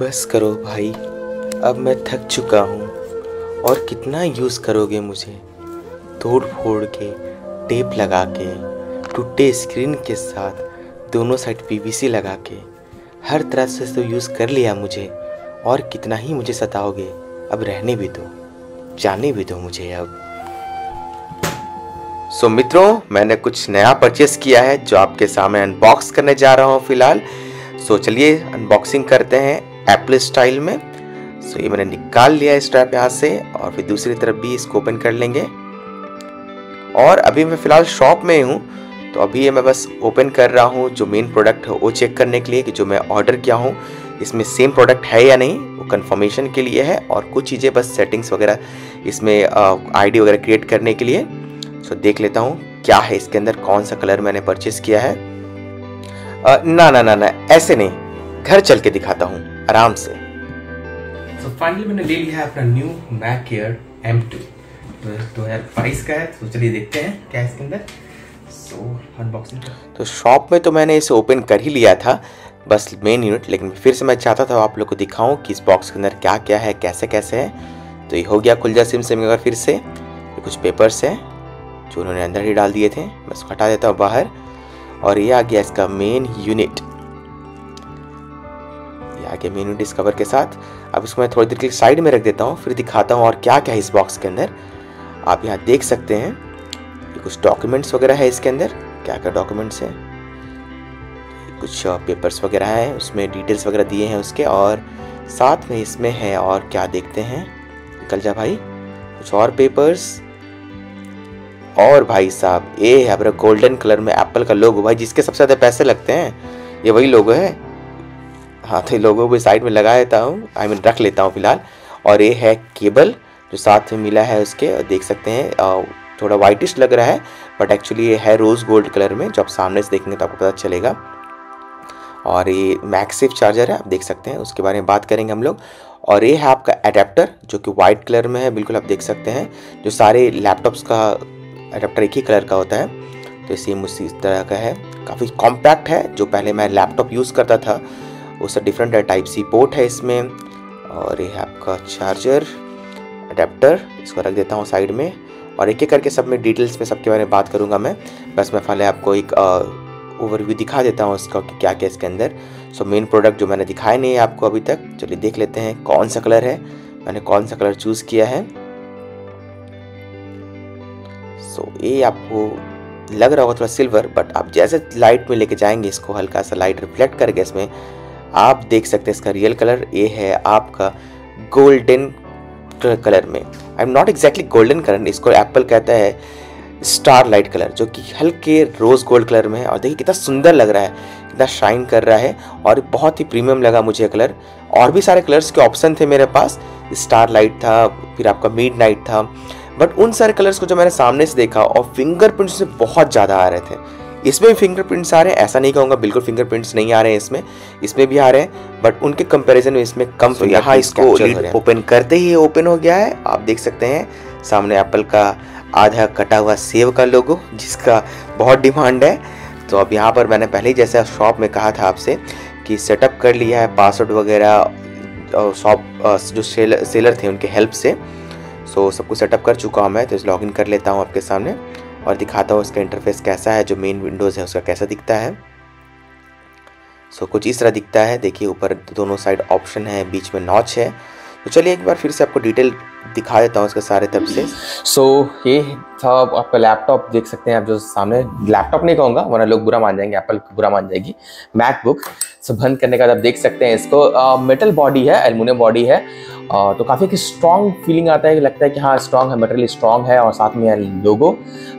बस करो भाई। अब मैं थक चुका हूँ। और कितना यूज़ करोगे मुझे? तोड़ फोड़ के टेप लगा के टूटे स्क्रीन के साथ दोनों साइड पीवीसी लगा के। हर तरह से तो यूज़ कर लिया मुझे। और कितना ही मुझे सताओगे। अब रहने भी दो। जाने भी दो मुझे अब। सो so, मित्रों मैंने कुछ नया परचेस किया है जो आपके सामने अनबॉक्स करने जा रहा हूँ फ़िलहाल। सो so, चलिए अनबॉक्सिंग करते हैं। एप्पल स्टाइल में। सो ये मैंने निकाल लिया स्ट्रैप यहाँ से और फिर दूसरी तरफ़ भी इसको ओपन कर लेंगे। और अभी मैं फ़िलहाल शॉप में हूँ तो अभी ये मैं बस ओपन कर रहा हूँ जो मेन प्रोडक्ट है वो चेक करने के लिए कि जो मैं ऑर्डर किया हूँ इसमें सेम प्रोडक्ट है या नहीं वो कंफर्मेशन के लिए है और कुछ चीज़ें बस सेटिंग्स वगैरह इसमें आईडी वगैरह क्रिएट करने के लिए। सो देख लेता हूँ क्या है इसके अंदर कौन सा कलर मैंने परचेस किया है। आ, ना ना ना ना ऐसे नहीं। घर चल के दिखाता हूँ। आराम से। तो फाइनली मैंने ले लिया है अपना new Mac Air M two दो हज़ार बाईस का है तो चलिए देखते हैं क्या है इसके अंदर। सो अनबॉक्सिंग तो शॉप में तो मैंने इसे ओपन कर ही लिया था बस मेन यूनिट लेकिन फिर से मैं चाहता था आप लोग को दिखाऊँ कि इस बॉक्स के अंदर क्या क्या है कैसे कैसे है। तो ये हो गया खुल जा सिम सिम अगर फिर से। ये कुछ पेपर्स हैं जो उन्होंने अंदर ही डाल दिए थे। मैं इसको हटा देता हूँ बाहर। और ये आ गया इसका मेन यूनिट ये आ गया मेन यूनिट इस कवर के साथ। अब इसको मैं थोड़ी देर के लिए साइड में रख देता हूँ, फिर दिखाता हूँ और क्या क्या है इस बॉक्स के अंदर। आप यहाँ देख सकते हैं कुछ डॉक्यूमेंट्स वगैरह है इसके अंदर। क्या क्या डॉक्यूमेंट्स हैं? कुछ पेपर्स वगैरह हैं, उसमें डिटेल्स वगैरह दिए हैं उसके और साथ में इसमें है और क्या देखते हैं? निकल जा भाई, कुछ और पेपर्स और भाई साहब, ये है गोल्डन कलर में एप्पल का लोगो भाई, जिसके सबसे ज़्यादा पैसे लगते हैं, ये वही लोगो है। हाँ तो लोगो भी साइड में लगा देता हूँ। आई मीन रख लेता हूँ फ़िलहाल। और ये है केबल जो साथ में मिला है उसके। और देख सकते हैं थोड़ा वाइटिश लग रहा है बट एक्चुअली ये है रोज़ गोल्ड कलर में जब आप सामने से देखेंगे तो आपको पता चलेगा। और ये मैक्सिव चार्जर है, आप देख सकते हैं, उसके बारे में बात करेंगे हम लोग। और ये है आपका अडेप्टर जो कि वाइट कलर में है, बिल्कुल आप देख सकते हैं। जो सारे लैपटॉप्स का अडेप्टर एक ही कलर का होता है। तो सेम उसी तरह का है। काफ़ी कॉम्पैक्ट है, जो पहले मैं लैपटॉप यूज़ करता था। उससे डिफरेंट है टाइप सी पोर्ट है इसमें और ये है आपका चार्जर अडेप्टर इसको रख देता हूँ साइड में और एक एक करके सब में डिटेल्स में सबके बारे में बात करूँगा मैं। बस मैं पहले आपको एक ओवरव्यू दिखा देता हूँ इसका कि क्या क्या इसके अंदर। सो मेन प्रोडक्ट जो मैंने दिखाया नहीं है आपको अभी तक चलिए देख लेते हैं कौन सा कलर है। मैंने कौन सा कलर चूज़ किया है। सो so, ये आपको लग रहा होगा थोड़ा सिल्वर बट आप जैसे लाइट में लेके जाएँगे इसको हल्का सा लाइट रिफ्लेक्ट करके इसमें आप देख सकते हैं इसका रियल कलर ये है आपका गोल्डन कलर में। I am not exactly golden colour इसको एप्पल कहता है स्टार लाइट कलर जो कि हल्के रोज़ गोल्ड कलर में है। और देखिए कितना सुंदर लग रहा है, कितना शाइन कर रहा है, और बहुत ही प्रीमियम लगा मुझे कलर और भी सारे कलर्स के ऑप्शन थे मेरे पास स्टार लाइट था, फिर आपका मिड नाइट था। बट उन सारे कलर्स को जो मैंने सामने से देखा, और फिंगरप्रिंट्स से बहुत ज़्यादा आ रहे थे। इसमें भी फिंगरप्रिंट्स आ रहे हैं। ऐसा नहीं कहूँगा बिल्कुल फिंगरप्रिंट्स नहीं आ रहे हैं इसमें। इसमें भी आ रहे हैं बट उनके कंपैरिजन में इसमें कम so, यहाँ इसको ओपन करते ही ओपन हो गया है। आप देख सकते हैं सामने एप्पल का आधा कटा हुआ सेव का लोगो जिसका बहुत डिमांड है। तो अब यहाँ पर मैंने पहले ही जैसे शॉप में कहा था आपसे कि सेटअप कर लिया है पासवर्ड वगैरह शॉप जो सेलर सेलर थे उनके हेल्प से। सो सब कुछ सेटअप कर चुका हूँ मैं तो इस लॉगिन कर लेता हूँ आपके सामने। और दिखाता हूँ इसका इंटरफेस कैसा है जो मेन विंडोज़ है उसका कैसा दिखता है। सो so, कुछ इस तरह दिखता है। देखिए ऊपर दोनों साइड ऑप्शन है बीच में नॉच है। तो चलिए एक बार फिर से आपको डिटेल दिखा देता हूँ इसके सारे तरफ़ से। सो so, ये था आपका लैपटॉप देख सकते हैं आप जो सामने लैपटॉप नहीं कहूँगा वरना लोग बुरा मान जाएँगे एप्पल बुरा मान जाएगी। मैकबुक सो बंद करने का आप देख सकते हैं इसको मेटल बॉडी है एलुमिनियम बॉडी है तो काफ़ी एक स्ट्रॉन्ग फीलिंग आता है, लगता है कि हाँ स्ट्रॉन्ग है मेटल स्ट्रॉन्ग है और साथ में लोगो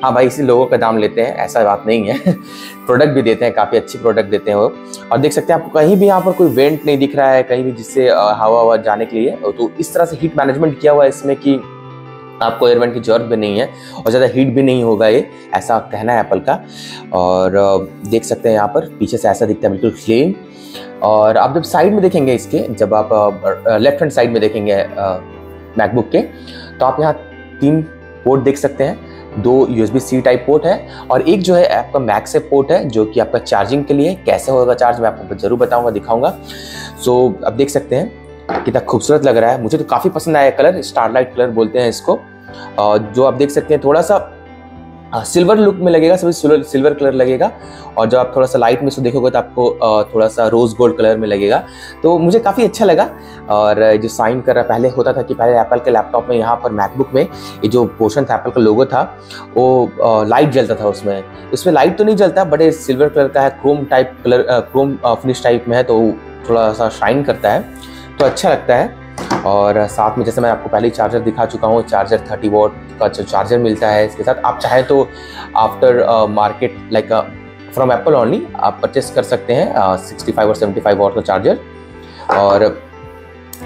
हाँ भाई, इसी लोगों का दाम लेते हैं, ऐसा बात नहीं है। प्रोडक्ट भी देते हैं, काफ़ी अच्छी प्रोडक्ट देते हैं वो। और देख सकते हैं, आपको कहीं भी यहाँ पर कोई वेंट नहीं दिख रहा है, कहीं भी जिससे हवा हवा जाने के लिए तो इस तरह से हीट मैनेजमेंट किया हुआ है इसमें कि आपको एयरवेंट की ज़रूरत भी नहीं है और ज़्यादा हीट भी नहीं होगा ये ऐसा कहना है एप्पल का। और देख सकते हैं यहाँ पर पीछे से ऐसा दिखता है बिल्कुल क्लीन और आप जब साइड में देखेंगे इसके जब आप लेफ़्ट हैंड साइड में देखेंगे मैकबुक के तो आप यहाँ तीन पोर्ट देख सकते हैं। दो यूएसबी सी टाइप पोर्ट है और एक जो है आपका मैक्स से पोर्ट है जो कि आपका चार्जिंग के लिए कैसे होगा चार्ज मैं आपको ज़रूर बताऊँगा दिखाऊँगा। सो so, अब देख सकते हैं कितना खूबसूरत लग रहा है। मुझे तो काफ़ी पसंद आया कलर स्टारलाइट कलर बोलते हैं इसको। जो आप देख सकते हैं, थोड़ा सा सिल्वर लुक में लगेगा, सभी सिल्वर सिल्वर कलर लगेगा। और जब आप थोड़ा सा लाइट में इसको देखोगे तो आपको थोड़ा सा रोज गोल्ड कलर में लगेगा। तो मुझे काफ़ी अच्छा लगा। और जो साइन कर रहा, पहले होता था कि पहले एप्पल के लैपटॉप में, यहाँ पर मैकबुक में, ये जो पोर्शन था एप्पल का लोगो था, वो लाइट जलता था उसमें। इसमें लाइट तो नहीं जलता बट सिल्वर कलर का है chrome type colour chrome finish type में है तो थोड़ा सा शाइन करता है। तो अच्छा लगता है। और साथ में जैसे मैं आपको पहले चार्जर दिखा चुका हूँ चार्जर थर्टी वोट का जो चार्जर मिलता है इसके साथ आप चाहें तो after market like from Apple only आप परचेस कर सकते हैं सिक्सटी फाइव और सेवेंटी फाइव वॉट का चार्जर और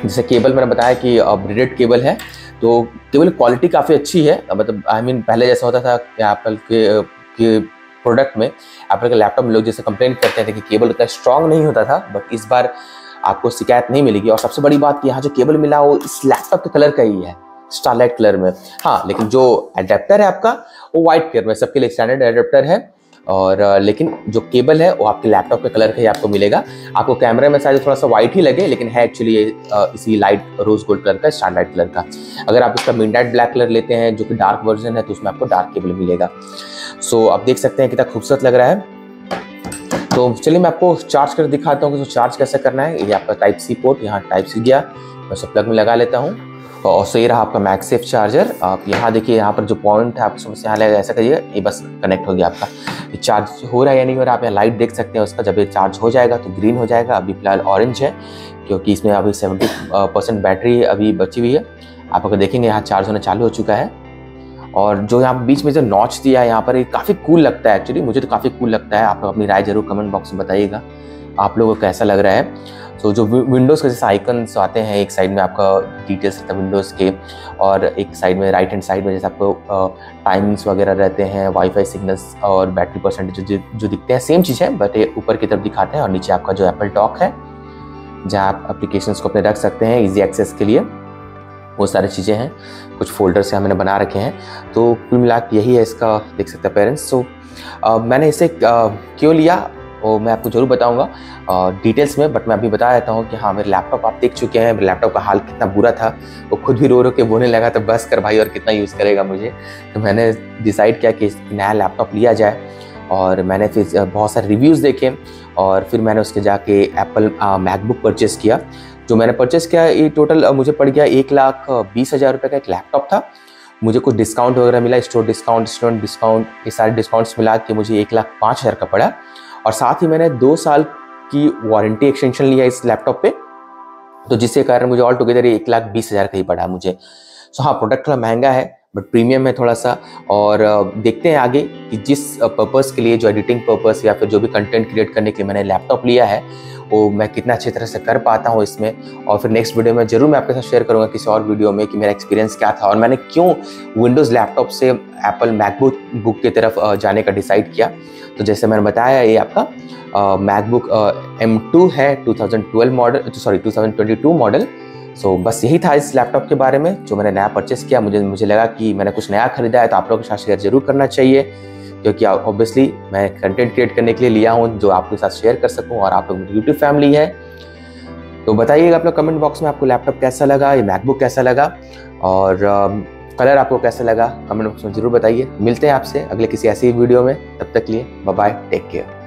जैसे केबल मैंने बताया कि ब्रिडेड केबल है तो केबल क्वालिटी काफ़ी अच्छी है। मतलब आई I मीन mean, पहले जैसा होता था एप्पल के, के प्रोडक्ट में एप्पल के लैपटॉप में लोग जैसे कंप्लेन करते थे कि केबल उतना स्ट्रांग नहीं होता था बट इस बार आपको शिकायत नहीं मिलेगी। और सबसे बड़ी बात कि यहाँ जो केबल मिला वो इस लैपटॉप के कलर का ही है स्टारलाइट कलर में। हाँ लेकिन जो एडेप्टर है आपका, वो व्हाइट कलर में, सबके लिए स्टैंडर्ड एडेप्टर है। और लेकिन जो केबल है, वो आपके लैपटॉप के कलर का ही आपको मिलेगा। आपको कैमरे में शायद थोड़ा सा व्हाइट ही लगे, लेकिन है एक्चुअली ये इसी लाइट रोज गोल्ड कलर का स्टैंडर्ड कलर का। अगर आप इसका मिनडाइट ब्लैक कलर लेते हैं, जो कि डार्क वर्जन है तो उसमें आपको डार्क केबल मिलेगा। सो आप देख सकते हैं कितना खूबसूरत लग रहा है। तो चलिए मैं आपको चार्ज कर दिखाता हूँ कि तो चार्ज कैसे करना है। ये आपका टाइप सी पोर्ट यहाँ टाइप सी गया मैं उसे प्लग में लगा लेता हूँ। और सही रहा आपका मैक्सेफ चार्जर आप यहाँ देखिए, यहाँ पर जो पॉइंट है, आप समझ यहाँ लगेगा ऐसा करिए, ये बस कनेक्ट हो गया आपका। ये चार्ज हो रहा है या नहीं हो रहा आप यहाँ लाइट देख सकते हैं, उसका जब ये चार्ज हो जाएगा तो ग्रीन हो जाएगा। अभी फ़िलहाल ऑरेंज है, क्योंकि इसमें अभी सेवेंटी परसेंट बैटरी अभी बची हुई है। आप अगर देखेंगे, यहाँ चार्ज होना चालू हो चुका है। और जो यहाँ बीच में जो नॉच दिया है यहाँ पर ये काफ़ी कूल लगता है एक्चुअली मुझे तो काफ़ी कूल लगता है। आप अपनी राय ज़रूर कमेंट बॉक्स में बताइएगा। आप लोगों को कैसा लग रहा है? So, जो विंडोज़ के जैसे आइकन्स आते हैं एक साइड में आपका डिटेल्स रहता है विंडोज़ के और एक साइड में राइट हैंड साइड में जैसे आपको टाइमिंग्स वगैरह रहते हैं वाईफाई सिग्नल्स और बैटरी परसेंटेज जो जो दिखते हैं सेम चीज़ है बट ये ऊपर की तरफ़ दिखाते हैं और नीचे आपका जो एप्पल टॉक है जहाँ आप अप्लीकेशन को अपने रख सकते हैं ईजी एक्सेस के लिए। वो सारी चीज़ें हैं, कुछ फोल्डर से हमने बना रखे हैं तो कुल मिला यही है इसका, देख सकते हैं पेरेंट्स सो मैंने इसे क्यों लिया? वो मैं आपको ज़रूर बताऊँगा। डिटेल्स में बट मैं अभी बता देता हूँ कि हाँ मेरे लैपटॉप आप देख चुके हैं मेरे लैपटॉप का हाल कितना बुरा था। वो खुद भी रो रो के बोलने लगा तो बस कर भाई, और कितना यूज़ करेगा मुझे? तो मैंने डिसाइड किया कि नया लैपटॉप लिया जाए, और मैंने फिर बहुत सारे रिव्यूज़ देखे, और फिर मैंने उसके जाके एप्पल मैकबुक परचेस किया। जो मैंने परचेस किया ये टोटल मुझे पड़ गया एक लाख बीस हज़ार रुपये का एक लैपटॉप था। मुझे कुछ डिस्काउंट वगैरह मिला स्टोर डिस्काउंट स्टूडेंट डिस्काउंट ये सारे डिस्काउंट्स मिला के मुझे एक लाख पाँच हज़ार का पड़ा। और साथ ही मैंने दो साल की वारंटी एक्सटेंशन लिया इस लैपटॉप पे तो जिसके कारण मुझे ऑल टुगेदर एक लाख बीस हज़ार का ही पड़ा मुझे। सो हाँ प्रोडक्ट थोड़ा महँगा है बट प्रीमियम है थोड़ा सा। और देखते हैं आगे कि जिस पर्पज़ के लिए, जो एडिटिंग पर्पज़ या फिर जो भी कंटेंट क्रिएट करने के लिए मैंने लैपटॉप लिया है वो मैं कितना अच्छी तरह से कर पाता हूँ इसमें। और फिर नेक्स्ट वीडियो में ज़रूर मैं आपके साथ शेयर करूँगा किसी और वीडियो में कि मेरा एक्सपीरियंस क्या था। और मैंने क्यों विंडोज़ लैपटॉप से एप्पल मैकबुक बुक की तरफ़ जाने का डिसाइड किया। तो जैसे मैंने बताया ये आपका मैकबुक एम टू है 2012 model sorry 2022 model so so, बस यही था इस लैपटॉप के बारे में जो मैंने नया परचेस किया। मुझे मुझे लगा कि मैंने कुछ नया खरीदा है तो आप लोगों के साथ शेयर ज़रूर करना चाहिए। क्योंकि ऑब्वियसली मैं कंटेंट क्रिएट करने के लिए लिया हूँ, जो आपके साथ शेयर कर सकूँ और आप लोग मेरी यूट्यूब फैमिली है। तो बताइएगा आप लोग कमेंट बॉक्स में आपको लैपटॉप कैसा लगा, ये मैकबुक कैसा लगा, और कलर आपको कैसा लगा कमेंट बॉक्स में ज़रूर बताइए। मिलते हैं आपसे अगले किसी ऐसी वीडियो में। तब तक लिए बाय टेक केयर